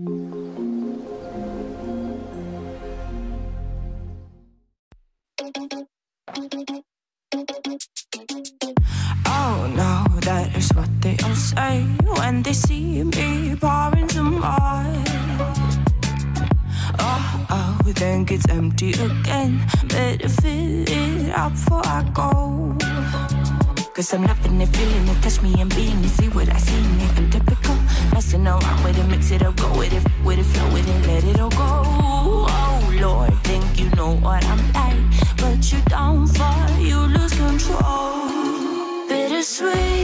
Oh no, that is what they all say when they see me pouring some wine. Oh, oh, think it's empty again. Better fill it up before I go. Cause I'm loving it, feeling it, touch me and being it, see what I see and. I'm typical messing around with it, mix it up, go with it, with it, flow with it, let it all go. Oh Lord, think you know what I'm like, but you don't fall, you lose control. Bittersweet.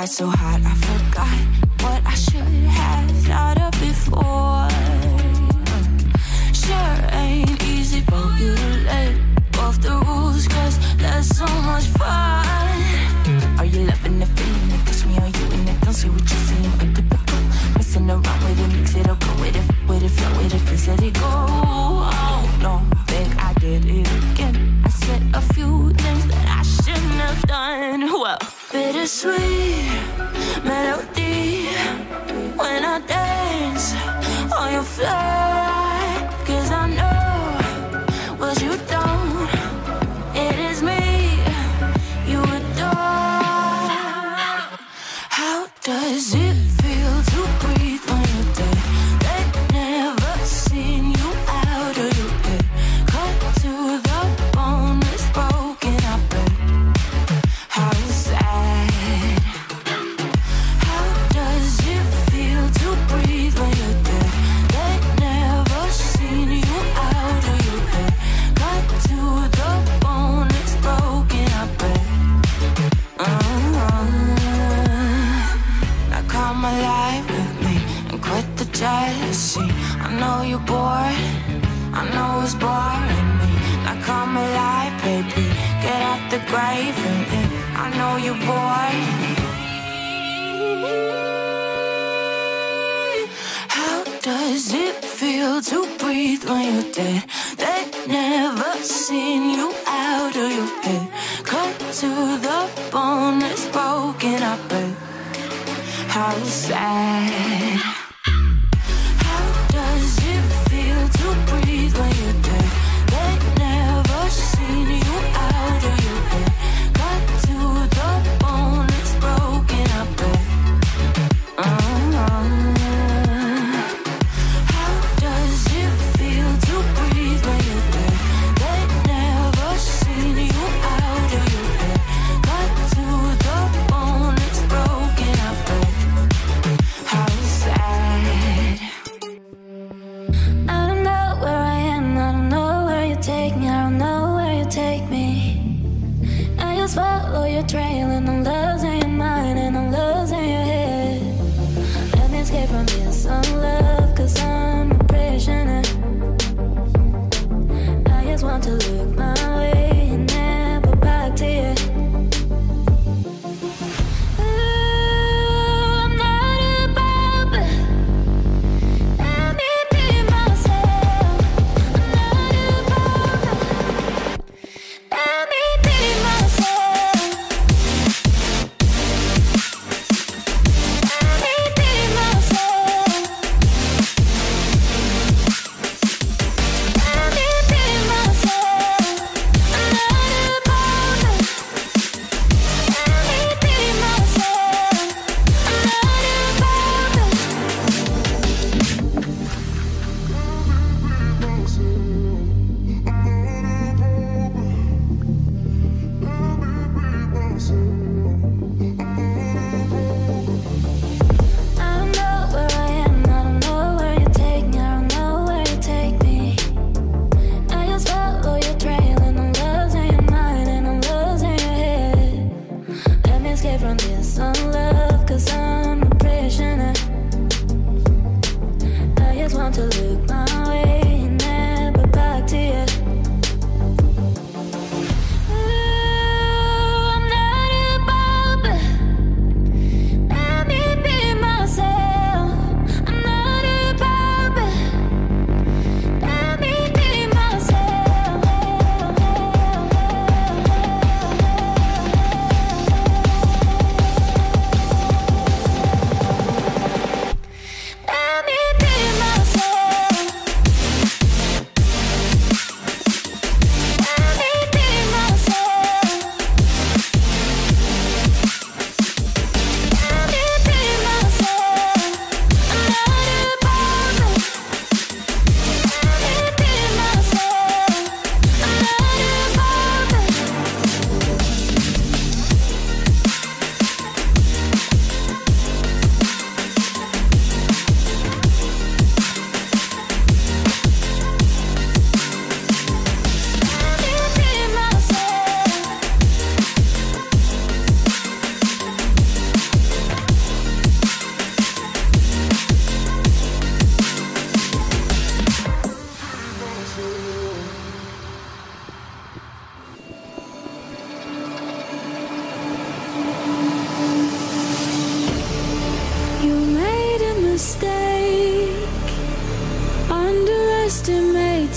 got so hot, I forgot what I should have thought of before. Sure ain't easy for you to let off the rules, cause that's so much fun. Are you loving the feeling that gets me? Are you in it? Don't what you So life, and I know you, boy. How does it feel to breathe when you're dead? They never seen you out of your bed. Cut to the bone, that's broken up, how sad.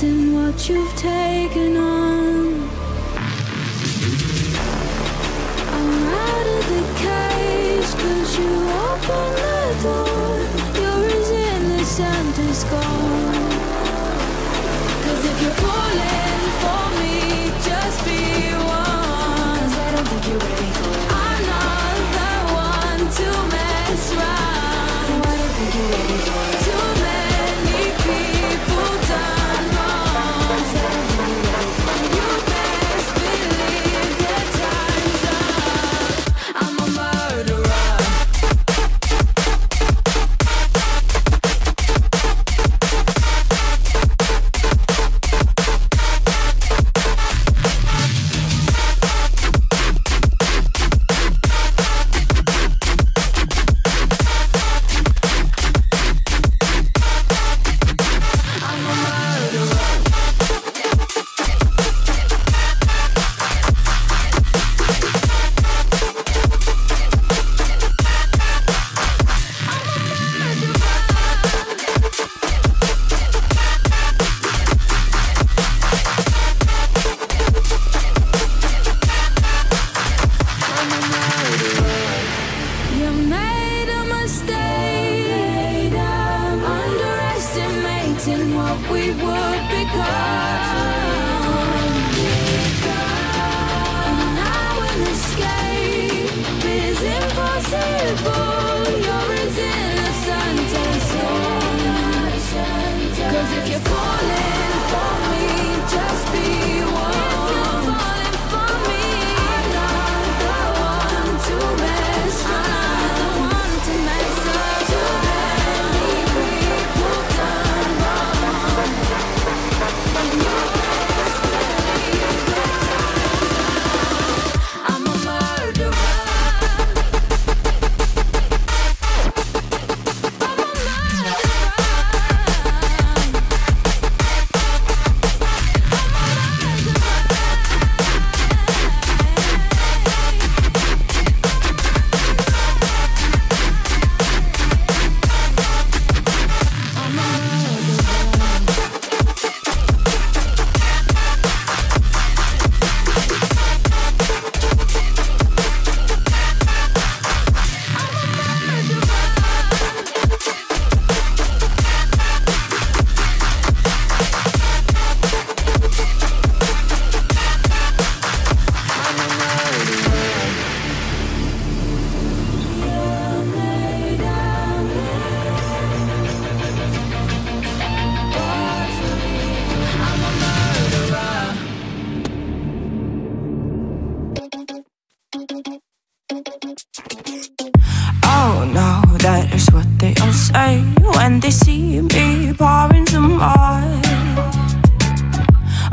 accepting what you've taken on. I'm out of the cage, cause you open say when they see me pouring some wine?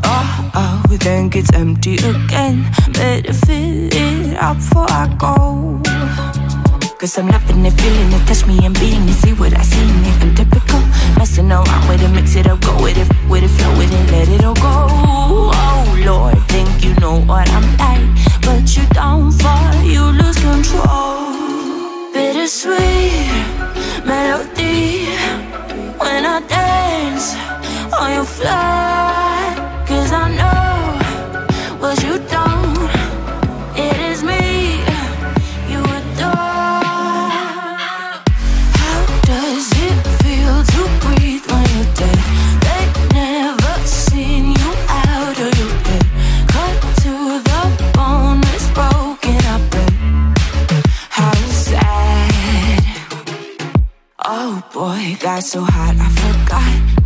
Oh, oh, then gets empty again. Better fill it up before I go. Cause I'm loving it, feeling it, touch me and being it, see what I see in it. I'm typical, messing around with it, mix it up, go with it, with it, flow with it, let it all go. Oh Lord, think you know what I'm like, but you don't fall, you lose control. Bittersweet melody when I dance on your floor. It got so hot I forgot.